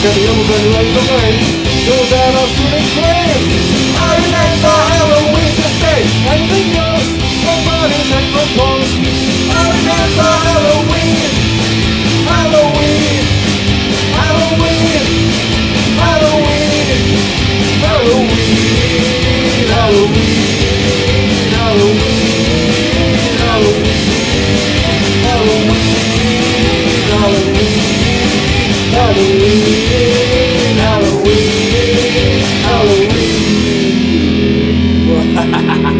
Caminhamos claims I remember Halloween this day From bodies and from bones I remember Halloween Halloween Halloween Halloween Halloween Halloween Halloween Halloween Halloween Halloween ha ha ha